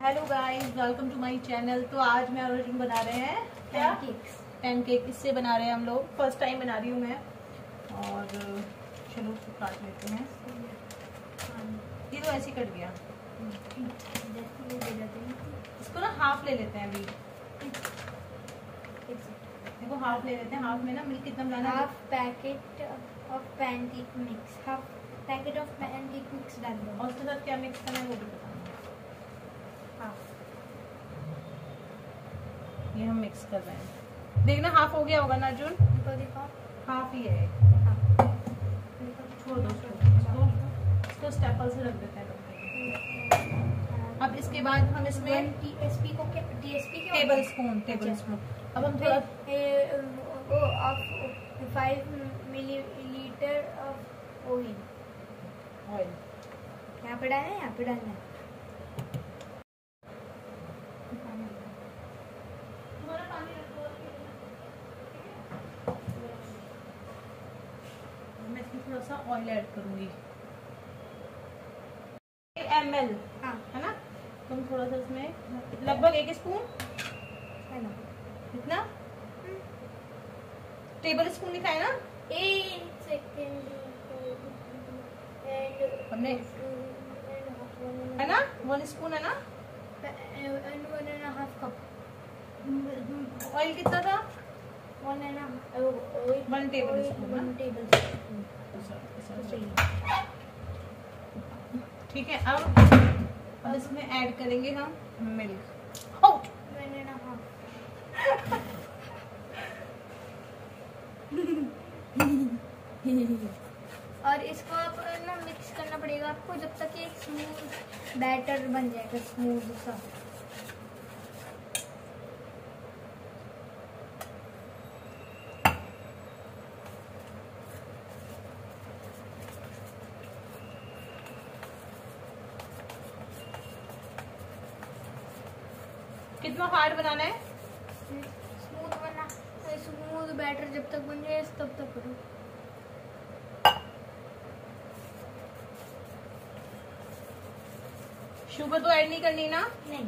Hello guys welcome to my channel तो आज मैं और अर्जुन बना रहे हैं क्या पैनकेक इससे बना रहे हैं हम लोग. फ़र्स्ट टाइम बना रही हूँ मैं. और चलो उसको काट लेते हैं. ये तो ऐसे कट गया. इसको ना हाफ़ ले लेते हैं अभी. देखो हाफ़ ले लेते हैं. हाफ़ में ना मिल्क कितना बनाना half packet of pancake mix half packet of pancake mix डाल दो. और उसके साथ क्या मिक्स करना है वो भी बताना हाफ़ ये हम मिक्स कर रहे हैं। देखना हाफ़ हो गया होगा ना अर्जुन? देखो हाफ़ ही है। हाँ। छोड़ दो इसको इसको स्टेपल से रख देते हैं अब इसके बाद हम इसमें टीएसपी को क्या टीएसपी क्या टेबल स्पून टेबल अच्छा। स्पून अब हम थोड़ा वो of five millilitre of oil oil यहाँ पे डालना है यहाँ पे डालना है मैं इसमें थोड़ा सा ऑयल ऐड करूँगी। एम एल हाँ। है ना? तुम थोड़ा सा इसमें लगभग एक स्पून है ना? इतना? टेबल स्पून लिखा है ना? एक सेकेंड हमने है ना? वन स्पून है ना? and a half cup. Oil कितना था? One and a half uh, oil One tablespoon, oil, one ना? tablespoon तो सही ठीक है, अब अब इसमें ऐड करेंगे हम मिल्क a half और इसको आप ना मिक्स करना पड़ेगा आपको जब तक ये स्मूथ बैटर बन जाएगा स्मूथ सा। कितना हार्ड बनाना है? स्मूथ बना स्मूथ बैटर जब तक बन जाए तब तक करो। शुगर तो ऐड नहीं करनी ना? नहीं।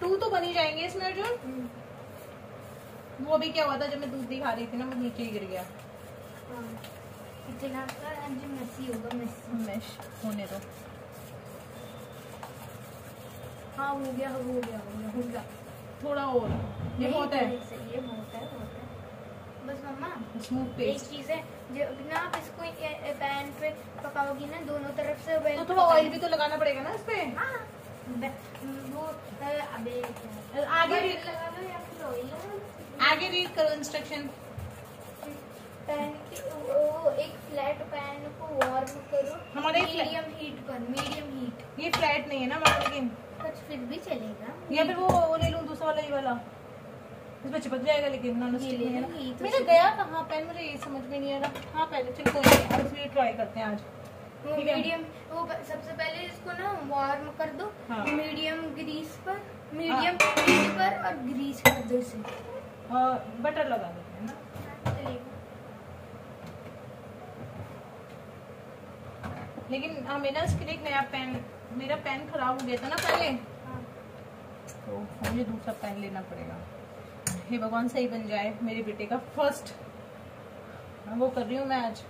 टू तो बनी जाएँगे इसमें अर्जुन। वो अभी क्या हुआ था जब मैं दूध दिखा रही थी ना वो नीचे ही गिर गया। हाँ इतना जो मेसी होगा मेसी मैश होने दो। हाँ हो गया हो गया हो गया हो गया। थोड़ा और। ये बहुत है। सही बहुत है बस मम्मा एक चीज़ है जो ना आप इसको पैन पे पकाओगी ना दोनों तरफ़ से तो थोड़ा ऑयल भी तो लगाना पड़ेगा ना इस पे। हाँ वो अबे आगे भी- लगा लो या फिर ऑयल आगे रीड करो इंस्ट्रक्शन पैन की वो एक फ्लैट को वार्म करो हमारे मीडियम हीट पर मीडियम हीट ये फ्लैट नहीं है ना कुछ फिर भी चलेगा। या फिर वो ले लूँ दूसरा वाला ये वाला। इसमें चिपक जाएगा लेकिन नॉन स्टिक है ना। तो मेरा गया कहाँ पेन मुझे ये समझ में नहीं आ रहा। हाँ पहले चलो कोई नहीं इसमें ट्राई करते हैं आज। है। मीडियम वो सबसे पहले इसको ना वार्म कर दो हाँ। मीडियम ग्रीस पर मीडियम हीट पर और ग्रीस कर दो इसे। और बटर लगा देते हैं ना चलेगा लेकिन हमें ना इसके लिए एक नया पेन मेरा पेन खराब हो गया था ना पहले। हाँ। तो मुझे दूसरा पेन लेना पड़ेगा। हे भगवान सही बन जाए मेरे बेटे का फ़र्स्ट वो कर रही हूँ मैं आज।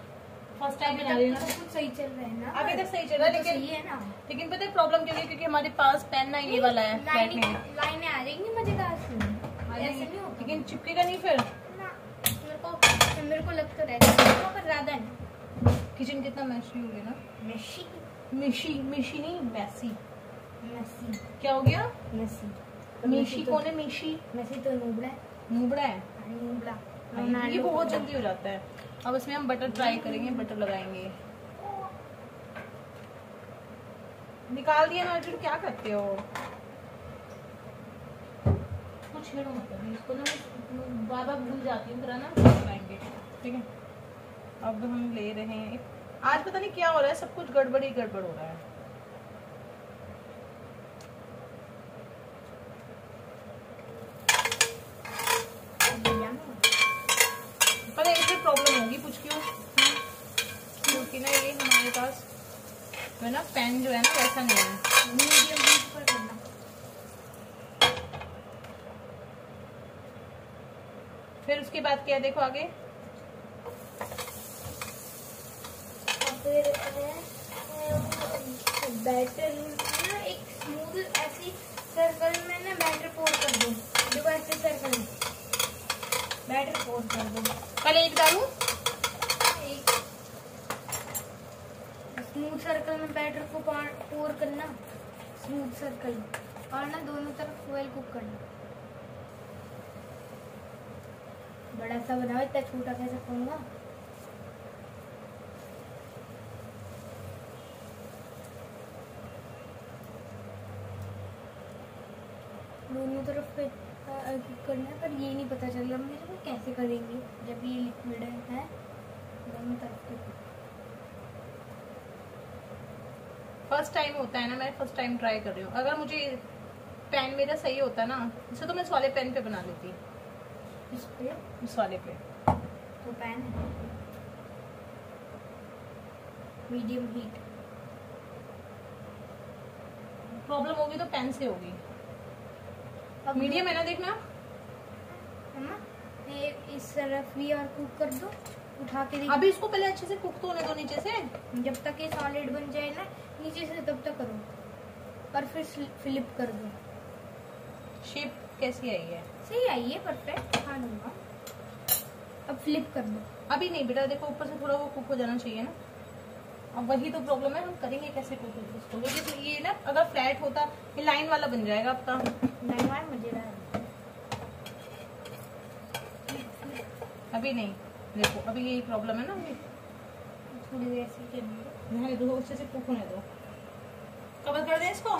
फ़र्स्ट टाइम बना रही हूँ तो कुछ सही चल रहा है ना? अभी तक सही चल रहा है तो लेकिन सही है ना। लेकिन पता है प्रॉब्लम क्या है क्योंकि हमारे पास पेन ना ये वाला है लाइनें आ जाएँगी मज़ेदार लेकिन चिपकेगा नहीं फिर। मेरे को मेरे को लग तो रहा है है किचन कितना मैशी हो गया ना? मेसी मिशी मिशी नहीं मैसी मेसी क्या हो गया? मेसी मिशी कौन है मिशी मेसी तो नूबड़ा है। नूबड़ा है? हाँ, नूबड़ा। ये बहुत जल्दी हो जाता है। अब इसमें हम बटर ट्राई करेंगे बटर लगाएँगे। निकाल दिया ना अर्जुन क्या करते हो? कुछ छेड़ो मतलब इसको ना बार बार भूल जाती हूँ ना लगाएँगे ठीक है? अब हम ले रहे हैं। आज पता नहीं क्या हो रहा है सब कुछ गड़बड़ ही गड़बड़ हो रहा है। है इसमें प्रॉब्लम होगी कुछ क्यों? क्योंकि ना ये हमारे पास जो ना पेन जो है ना वैसा नहीं है। मीडियम पर करना। फिर उसके बाद क्या देखो आगे। फिर बैटर ना एक स्मूथ ऐसी सर्कल में ना बैटर पोर कर दो। देखो ऐसे सर्कल में। बैटर पोर कर दो। पहले एक डालू? एक। स्मूथ सर्कल में बैटर को पोर करना। स्मूथ सर्कल और ना दोनों तरफ़ वेल कुक करना। बड़ा सा बनाओ इतना छोटा कैसे खाऊँगा दोनों तरफ़ पे करना है पर ये नहीं पता चल रहा मुझे कैसे करेंगे जब ये लिक्विड है दोनों तरफ़ पे। फ़र्स्ट टाइम होता है ना मैं फ़र्स्ट टाइम ट्राई कर रही हूँ। अगर मुझे पेन मेरा सही होता ना इसे तो मैं इस वाले पेन पे बना लेती। इस पे? इस वाले पे। तो पैन है। मीडियम हीट प्रॉब्लम होगी तो पेन से होगी। मीडियम है ना देखना इस तरफ़ भी और कुक कर दो उठा के देखो। अभी इसको पहले अच्छे से कुक तो होने दो नीचे से। जब तक ये सॉलिड बन जाए ना नीचे से तब तक करो। और फिर फ्लिप कर दो। शेप कैसी आई है? सही आई है परफेक्ट खा लूँगा। अब फ्लिप कर दो। अभी नहीं बेटा देखो ऊपर से थोड़ा वो कुक हो जाना चाहिए ना। अब वही तो प्रॉब्लम है हम करेंगे कैसे कुक इसको क्योंकि ये ना अगर फ्लैट होता ये लाइन वाला बन जाएगा आपका। नहीं यार मज़ेदार है अभी नहीं देखो अभी यही प्रॉब्लम है ना अभी। थोड़ी देर ऐसे ही करनी है। दो अच्छे से कुक होने दो। कवर कर दें इसको?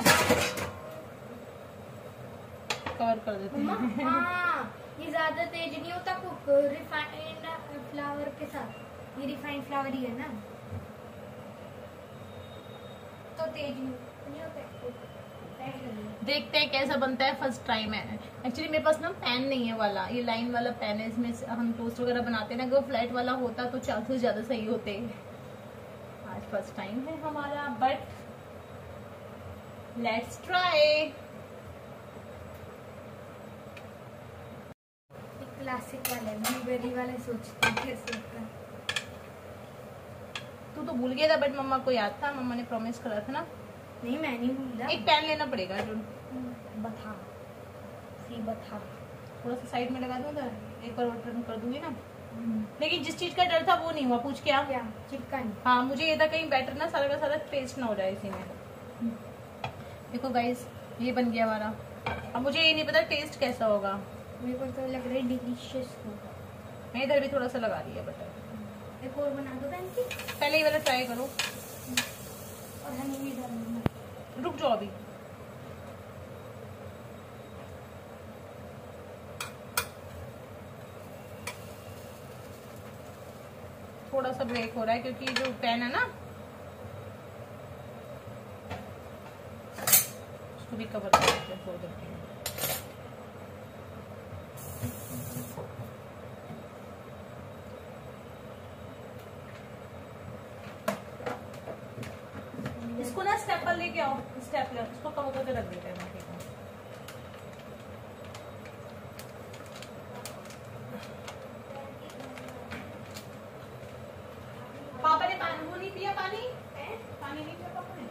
कवर कर देते हैं। हाँ ये ज़्यादा तेज नहीं होता कुक रिफाइंड फ्लावर के साथ? ये रिफाइंड फ्लावर ही है ना तो तेज नहीं नहीं होता cook। Try करिए। देखते हैं कैसा बनता है फ़र्स्ट टाइम है एक्चुअली मेरे पास ना पैन नहीं है वाला ये लाइन वाला पैन है इसमें हम टोस्ट वगैरह बनाते हैं। ना अगर फ्लैट वाला होता तो चांसेस ज़्यादा सही होते। आज फ़र्स्ट टाइम है हमारा बट लेट्स ट्राई क्लासिक वाले ब्लूबेरी वाले सोचते हैं कैसे होता है। तू भूल गया था बट मम्मा को याद था मम्मा ने प्रॉमिस करा था ना। नहीं मैं नहीं भूला एक पैन लेना पड़ेगा जो बता। सी बता। थोड़ा सा साइड में लगा दूँ तो एक बार रिटर्न कर दूँगी ना। लेकिन जिस चीज़ का डर था वो नहीं हुआ पूछ क्या? क्या? चिकन हाँ मुझे ये था कहीं बैटर ना सारा का सारा पेस्ट ना हो जाए इसी में। देखो गाइस ये बन गया हमारा। अब मुझे ये नहीं पता टेस्ट कैसा होगा। मेरे को तो लग रहा है डिलीशियस होगा। मैं इधर भी थोड़ा सा लगा दिया बटर एक और बना दो की पहले ये वाला ट्राई करो। और हनी भी डाल दूँगा रुक जाओ अभी। थोड़ा सा ब्रेक हो रहा है क्योंकि जो पैन है ना उसको भी कवर कर देते हैं थोड़ी देर के लिए इसको ना स्टेपलर कवर करके रख देते हैं बाकी को पापा ने पानी वो नहीं पिया पानी? पानी नहीं पिया पापा ने?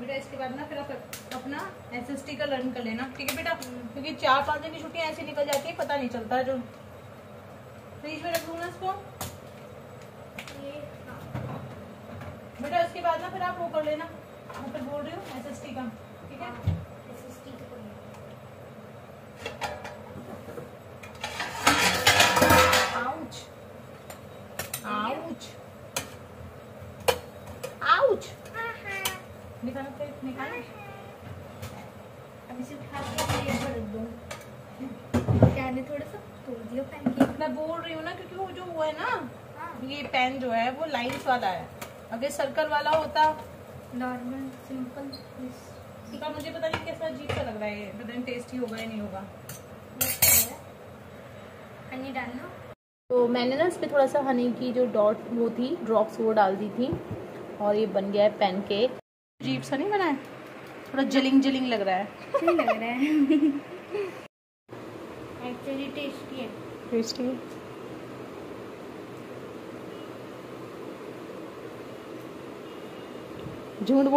बेटा इसके बाद ना फिर आप अपना एस एस टी का लर्न कर लेना ठीक है बेटा? क्योंकि चार पाँच दिन की छुट्टियाँ ऐसे निकल जाती है पता नहीं चलता जो। फ्रिज में रख लूँगा इसको ये हाँ बेटा इसके बाद ना फिर आप वो कर लेना। मैं फिर बोल रही हूँ एस एस टी का ठीक है? SST कोई नहीं। आउच आउच आउच निकालो फिर निकालो। अब इसे उठा के प्लेट पर रख दो। क्या ने थोड़ा सा तोड़ दिया पैनकेक मैं बोल रही हूँ ना क्योंकि वो जो वो है ना हाँ। ये पेन जो है वो लाइन्स वाला है। अगर सर्कल वाला होता। नॉर्मल सिंपल इसका मुझे पता नहीं कैसा अजीब सा लग रहा है ये। पता नहीं टेस्टी होगा या नहीं होगा। हनी डालना तो मैंने ना इस पर थोड़ा सा हनी की जो डॉट वो थी ड्रॉप्स वो डाल दी थी। और ये बन गया है पैनकेक अजीब सा नहीं बना है? थोड़ा जलिंग जलिंग लग रहा है। लग रहा है। एक्चुअली टेस्टी है। टेस्टी झुंड